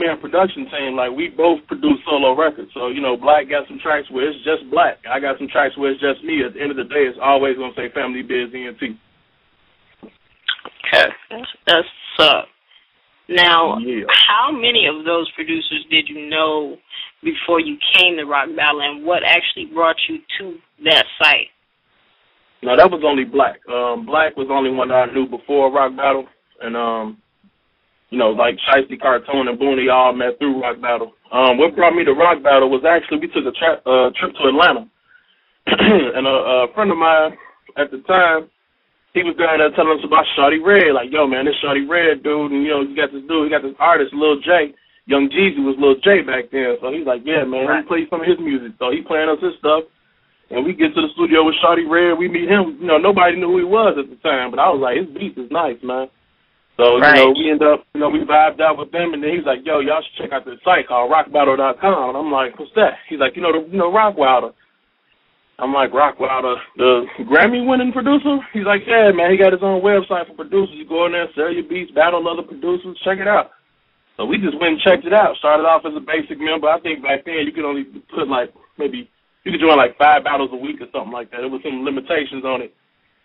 man production team, like we both produce solo records. So you know, Black got some tracks where it's just Black. I got some tracks where it's just me. At the end of the day, it's always gonna say Family Biz ENT. Okay, that's that's uh. Now, Yeah. how many of those producers did you know before you came to RocBattle, and what actually brought you to that site? No, that was only Black. Um, Black was the only one I knew before RocBattle, and um, you know, like Shiesty Cartoon and Booney all met through RocBattle. Um, what brought me to RocBattle was actually we took a tra- uh, trip to Atlanta, and a, a friend of mine at the time, he was down there telling us about Shawty Redd. Like, yo, man, this Shawty Redd dude, and you know, you got this dude, you got this artist, Lil J. Young Jeezy was Lil J back then, so he's like, yeah, man, let me play some of his music. So he playing us his stuff. And we get to the studio with Shawty Redd. We meet him. You know, nobody knew who he was at the time, but I was like, his beat is nice, man. So you Right. know, we end up, you know, we vibed out with them, and then he's like, "Yo, y'all should check out this site called RocBattle.com." And I'm like, "What's that?" He's like, "You know, the, you know, Rockwilder." I'm like, "Rockwilder, the Grammy-winning producer?" He's like, "Yeah, man. He got his own website for producers. You go in there, sell your beats, battle other producers, check it out." So we just went and checked it out. Started off as a basic member. I think back then you could only put like maybe you could join like five battles a week or something like that. It was some limitations on it.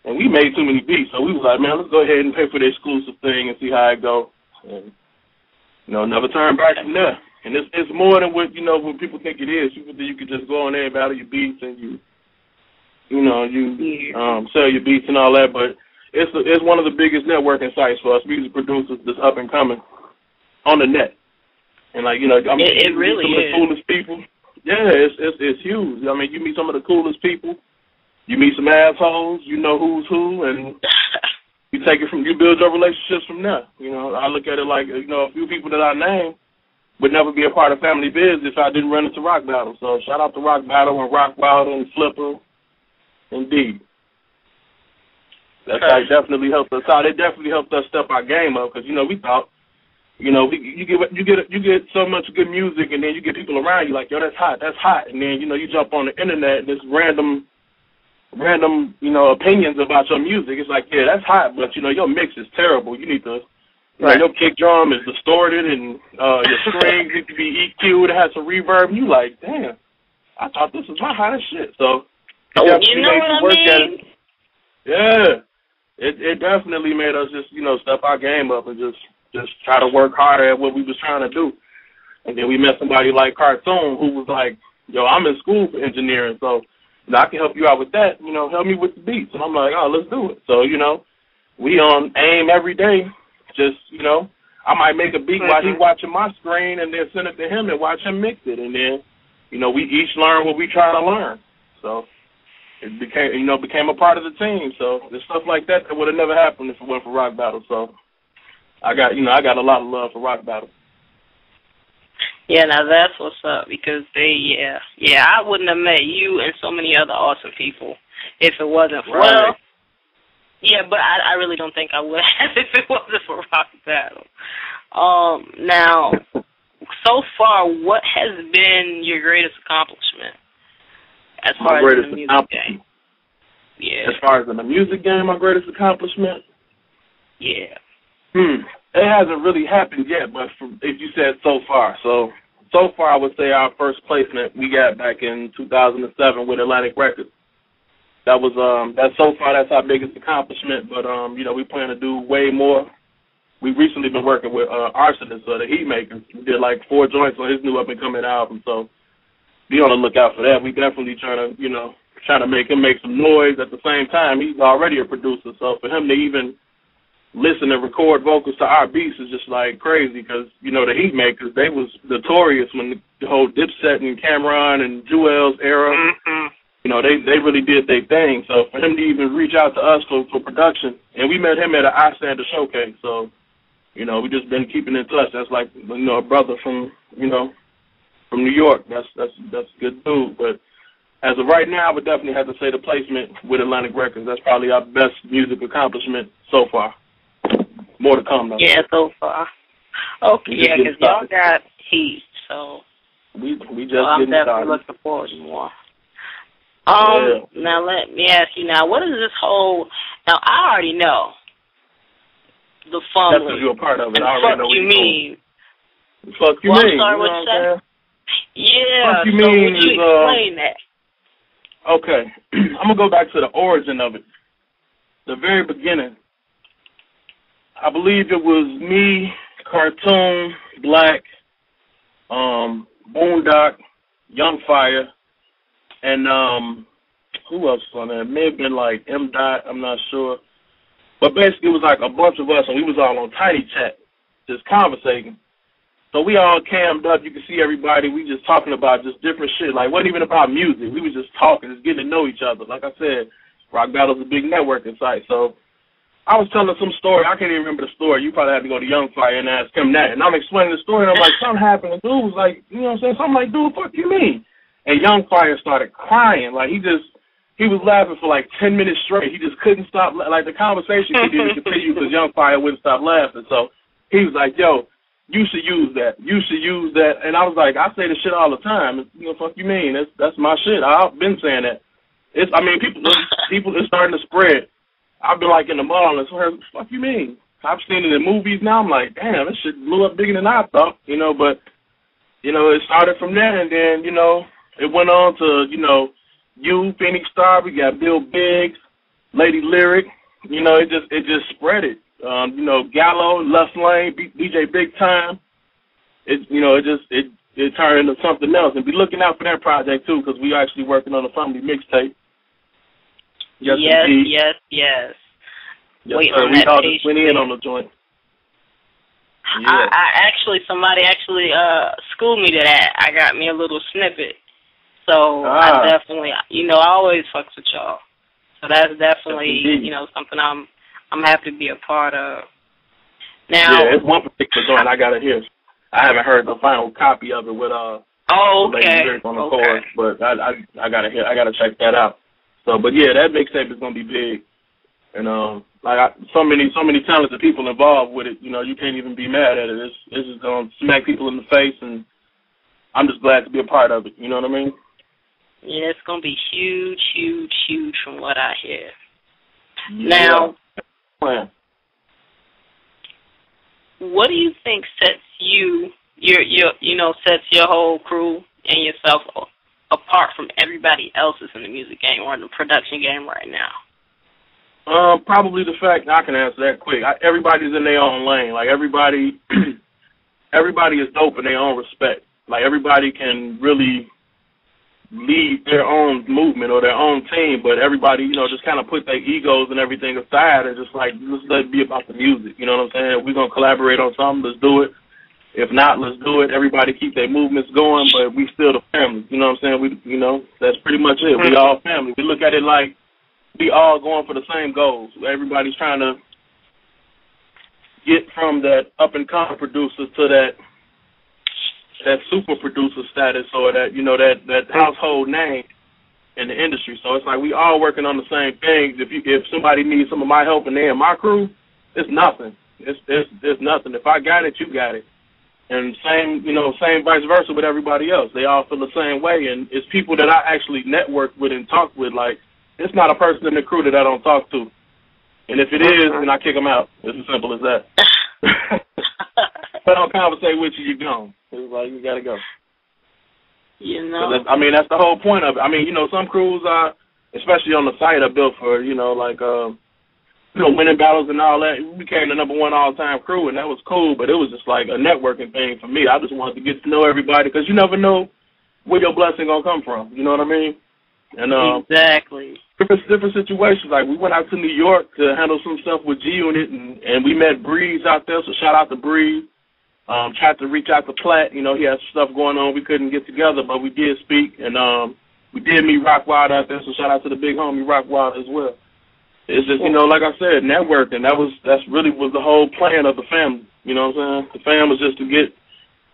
And we made too many beats, so we was like, man, let's go ahead and pay for the exclusive thing and see how it go. And you know, never turn back from there. And it's it's more than what you know what people think it is. People think you could just go on there and battle your beats and you, you know, you um sell your beats and all that. But it's a, it's one of the biggest networking sites for us music producers that's up and coming on the net. And like you know, I mean, It- it really some of the coolest people. Yeah, it's it's it's huge. I mean, you meet some of the coolest people. You meet some assholes. You know who's who, and you take it from you build your relationships from there. You know, I look at it like you know a few people that I name would never be a part of Family Biz if I didn't run into RocBattle. So shout out to RocBattle and Rockwilder and Flipper, indeed. That Okay. definitely helped us out. It definitely helped us step our game up because you know we thought, you know, we, you get you get you get so much good music and then you get people around you like yo that's hot that's hot and then you know you jump on the internet and this random random, you know, opinions about your music. It's like, yeah, that's hot, but you know, your mix is terrible. You need to, you know, Right. your kick drum is distorted and uh your strings need to be EQ'd. It has some reverb. And you like, damn, I thought this was my hottest shit. So, it Oh, you know what I work at mean? it. Yeah, it it definitely made us just, you know, step our game up and just just try to work harder at what we was trying to do. And then we met somebody like Cartoon who was like, yo, I'm in school for engineering, so you know, I can help you out with that. You know, help me with the beats. And I'm like, oh, let's do it. So, you know, we on AIM every day. Just, you know, I might make a beat while he mm-hmm. watching my screen and then send it to him and watch him mix it. And then, you know, we each learn what we try to learn. So it became, you know, became a part of the team. So there's stuff like that that would have never happened if it wasn't for RocBattle. So I got, you know, I got a lot of love for RocBattle. Yeah, now that's what's up because they, yeah, yeah, I wouldn't have met you and so many other awesome people if it wasn't for. Right. Well, yeah, but I, I really don't think I would have if it wasn't for Rock Battle. Um, now, so far, what has been your greatest accomplishment as My far as in the music game? Yeah, As far as in the music game, my greatest accomplishment, yeah. Hmm. It hasn't really happened yet, but from, if you said so far, so so far I would say our first placement we got back in 2007 with Atlantic Records. That was um that so far that's our biggest accomplishment, but um you know we plan to do way more. We've recently been working with uh, Rsonist, uh, the Heatmakerz. We did like four joints on his new up and coming album, so be on the lookout for that. We definitely trying to you know trying to make him make some noise at the same time. He's already a producer, so for him to even listen and record vocals to our beats is just like crazy because you know the Heatmakerz they was notorious when the whole Dipset and Cam'ron and Juelz era. Mm-hmm. You know they they really did their thing. So for him to even reach out to us for for production, and we met him at an iStandard showcase. So you know we just been keeping in touch. That's like you know a brother from you know from New York. That's that's that's a good dude. But as of right now, I would definitely have to say the placement with Atlantic Records. That's probably our best music accomplishment so far. More to come though. Yeah, so far. Okay, We yeah, because y'all got heat, so We we just well, I'm definitely started. looking forward to more. Um, now let me ask you now, what is this whole? Now I already know the That's because you're a part of it. and I already know what you mean. Fuck you well, mean? I'm sorry, you know what? Yeah. Fuck you so mean would you uh, explain that? Okay, I'm gonna go back to the origin of it. The very beginning. I believe it was me, Cartoon, Black, um, Boondock, Young Fire, and um, who else was on there? It may have been like M. Dot. I'm not sure. But basically, it was like a bunch of us, and we was all on Tiny Chat, just conversating. So we all cammed up. You can see everybody. We just talking about just different shit. Like, wasn't even about music. We was just talking, just getting to know each other. Like I said, RocBattle's a big networking site. So I was telling some story. I can't even remember the story. You probably had to go to Young Fire and ask him that. And I'm explaining the story, and I'm like, something happened. And dude was like, you know what I'm saying? Something like, dude, fuck you mean? And Young Fire started crying. Like, he just, he was laughing for like 10 minutes straight. He just couldn't stop. Like, the conversation continued to continue because Young Fire wouldn't stop laughing. So he was like, yo, you should use that. You should use that. And I was like, I say this shit all the time. You know, fuck you mean? That's that's my shit. I've been saying that. It's I mean, people people it's starting to spread. I've been like in the mall and it's heard, fuck you mean? I've seen it in movies now. I'm like, damn, this shit blew up bigger than I thought. You know, but you know, it started from there and then you know it went on to you know you Phoenix Star. We got Bill Biggs, Lady Lyric. You know, it just it just spread it um, you know, Gallo, Les Lane, B- DJ Big Time. It, you know, it just it it turned into something else. And be looking out for that project too, because we actually working on a family mixtape. Yes, yes, indeed. yes, yes. Yes, Wait sir. on we that all just went in on the joint. I, Yeah. I actually somebody actually uh schooled me to that. I got me a little snippet. So Ah. I definitely you know, I always fucks with y'all. So that's definitely, Yes, you know, something I'm I'm happy to be a part of. Now yeah, it's one particular joint I gotta hear. I haven't heard the final copy of it with uh Oh, Lady okay. On the okay. chorus, but I I I gotta hear I gotta check that out. So, but yeah, that mixtape is gonna be big, and um, like I, so many so many talented people involved with it. You know, you can't even be mad at it. It's it's just gonna smack people in the face, and I'm just glad to be a part of it. You know what I mean? Yeah, it's gonna be huge, huge, huge from what I hear. Now, Plan. what do you think sets you your your you know sets your whole crew and yourself apart from everybody else's in the music game or in the production game right now? Um, probably the fact I can answer that quick. I, everybody's in their own lane. Like everybody, everybody is dope in their own respect. Like everybody can really lead their own movement or their own team, but everybody, you know, just kind of put their egos and everything aside and just like let's let it be about the music. You know what I'm saying? We're gonna collaborate on something, let's do it. If not, let's do it. Everybody keep their movements going, but we still the family. You know what I'm saying? We, you know, that's pretty much it. We mm-hmm. all family. We look at it like we all going for the same goals. Everybody's trying to get from that up and coming producer to that that super producer status or that you know that that mm-hmm. household name in the industry. So it's like we all working on the same things. If you if somebody needs some of my help and they in my crew, it's nothing. It's it's it's nothing. If I got it, you got it. And same, you know, same vice versa with everybody else. They all feel the same way, and it's people that I actually network with and talk with. Like, it's not a person in the crew that I don't talk to. And if it is, then I kick them out. It's as simple as that. if I don't conversate with you, you're gone. It's like you gotta go. you know, I mean, that's the whole point of it. I mean, you know, some crews are, especially on the site, are built for, you know, like, um, you know, winning battles and all that. We became the number one all-time crew, and that was cool. But it was just like a networking thing for me. I just wanted to get to know everybody because you never know where your blessing gonna come from. You know what I mean? And um, exactly. different different situations. Like we went out to New York to handle some stuff with G Unit, and and we met Breeze out there. So shout out to Breeze. Um, tried to reach out to Platt. You know, he had some stuff going on. We couldn't get together, but we did speak, and um, we did meet Rock Wild out there. So shout out to the big homie Rock Wild as well. It's just you know, like I said, networking. That was that's really was the whole plan of the family. You know what I'm saying? The family was just to get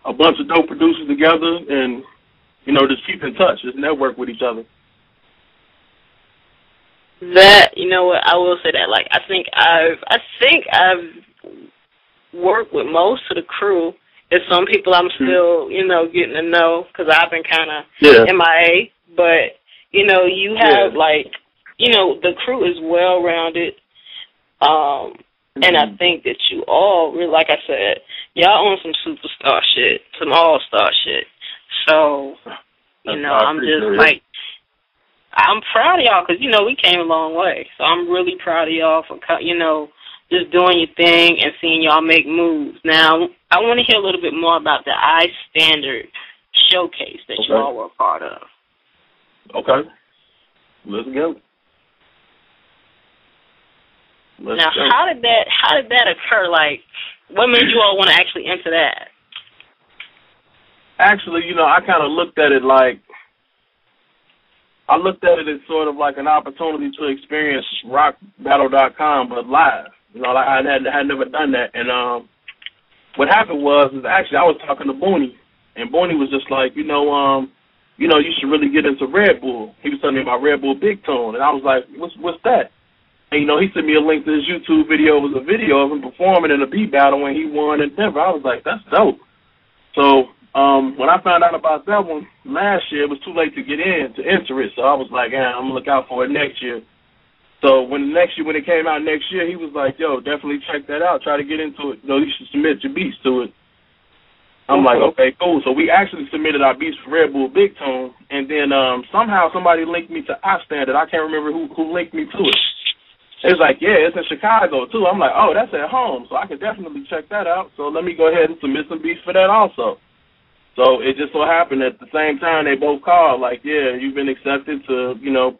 a bunch of dope producers together and you know just keep in touch, just network with each other. That you know what I will say that like I think I've I think I've worked with most of the crew. There's some people I'm mm-hmm. still you know getting to know because I've been kind of Yeah. MIA. But you know you have Yeah. like you know the crew is well rounded. Um, And I think that you all, like I said, y'all on some superstar shit, some all star shit. So, you know, I'm just like, I'm proud of y'all because you know we came a long way. So I'm really proud of y'all for you know just doing your thing and seeing y'all make moves. Now I want to hear a little bit more about the I Standard showcase that okay. y'all were a part of. Okay, let's go. Let's now, go. how did that how did that occur? Like, what made you all want to actually enter that? Actually, you know, I kind of looked at it like I looked at it as sort of like an opportunity to experience rocbattle.com, but live. You know, I had had never done that, and um, what happened was is actually I was talking to Booney, and Booney was just like, you know, um, you know, you should really get into Red Bull. He was telling me about Red Bull Big Tune, and I was like, what's what's that? And you know, he sent me a link to his YouTube video. It was a video of him performing in a beat battle when he won in Denver. I was like, that's dope. So um, when I found out about that one last year, it was too late to get in to enter it. So I was like, yeah, I'm gonna look out for it next year. So when next year, when it came out next year, he was like, yo, definitely check that out. Try to get into it. You know, you should submit your beats to it. I'm like, okay, cool. So we actually submitted our beats for Red Bull Big Tune, and then um somehow somebody linked me to iStandard. I can't remember who who linked me to it. It's like, yeah, it's in Chicago too. I'm like, oh, that's at home, so I can definitely check that out. So let me go ahead and submit some beats for that also. So it just so happened at the same time they both called, like, yeah, you've been accepted to, you know,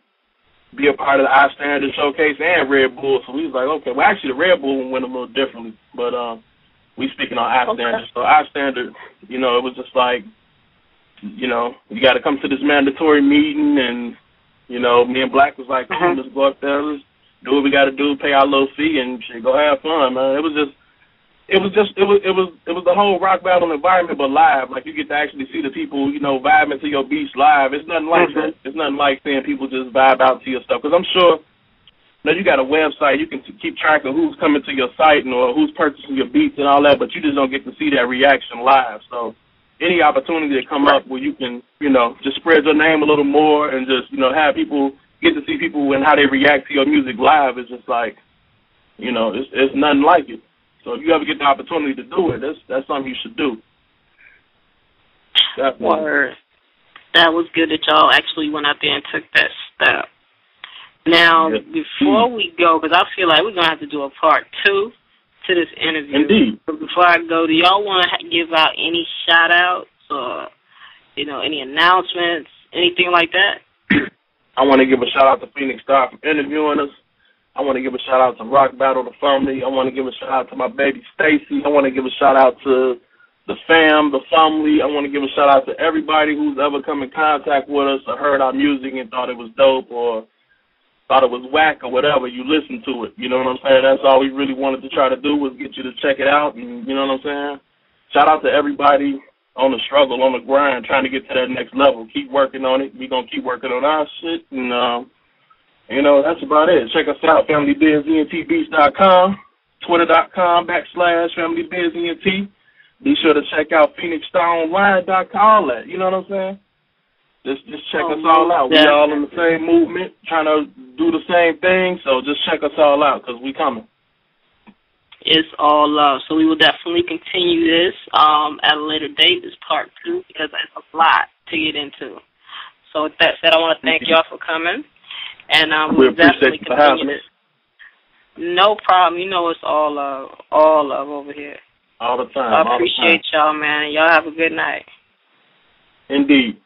be a part of the iStandard Showcase and Red Bull. So we was like, okay, well actually the Red Bull went a little differently, but um, we speaking on iStandard. Okay. So iStandard, you know, it was just like, you know, you got to come to this mandatory meeting, and you know, me and Black was like, uh-huh. let's go up there, let's do what we got to do, pay our little fee, and shit, go have fun, man. It was just, it was just, it was, it was, it was the whole RocBattle environment, but live. Like you get to actually see the people, you know, vibing to your beats live. It's nothing like mm-hmm. that. It's nothing like seeing people just vibe out to your stuff. Because I'm sure, you know, you got a website, you can t- keep track of who's coming to your site and or who's purchasing your beats and all that, but you just don't get to see that reaction live. So any opportunity to come up where you can, you know, just spread your name a little more and just, you know, have people get to see people and how they react to your music live is just like, you know, it's it's nothing like it. So if you ever get the opportunity to do it, that's that's something you should do. That Word. That was good that y'all actually went out there and took that step. Now, yes. before we go, because I feel like we're gonna have to do a part two to this interview. Indeed. But before I go, do y'all want to give out any shout outs or you know any announcements, anything like that? I want to give a shout out to Phoenix Star for interviewing us. I want to give a shout out to RocBattle, the family. I want to give a shout out to my baby Stacy. I want to give a shout out to the fam, the family. I want to give a shout out to everybody who's ever come in contact with us or heard our music and thought it was dope or thought it was whack or whatever. You listened to it. You know what I'm saying? That's all we really wanted to try to do was get you to check it out. And you know what I'm saying? Shout out to everybody on the struggle, on the grind, trying to get to that next level. Keep working on it. we going to keep working on our shit. And, um, you know, that's about it. Check us out, FamilyBizENTBeats.com, Twitter.com backslash FamilyBizENT. Be sure to check out PhoenixStarOnline.com, all that. You know what I'm saying? Just just check oh, us all out. We all in the same movement, trying to do the same thing. So just check us all out because we coming. It's all love. So we will definitely continue this um, at a later date, this part two, because it's a lot to get into. So with that said, I want to thank y'all for coming, and um, we we'll definitely continue this. No problem. You know it's all love, all love over here. All the time. So I appreciate y'all, man. Y'all have a good night. Indeed.